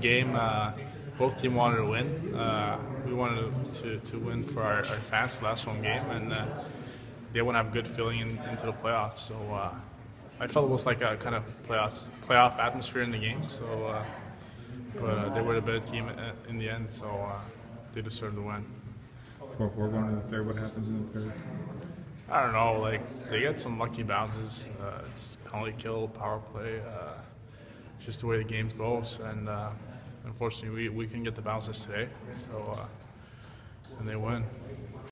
good game. Uh, both teams wanted to win. Uh, we wanted to, to win for our, our fans last home game, and uh, they want to have a good feeling in, into the playoffs. So uh, I felt it was like a kind of playoffs playoff atmosphere in the game. So, uh, but uh, they were the better team in the end, so uh, they deserved the win. Four four going to the third. What happens in the third? I don't know. Like they get some lucky bounces. Uh, it's penalty kill, power play. Uh, just the way the game goes, and uh, unfortunately, we, we can get the bounces today. So, uh, and they win.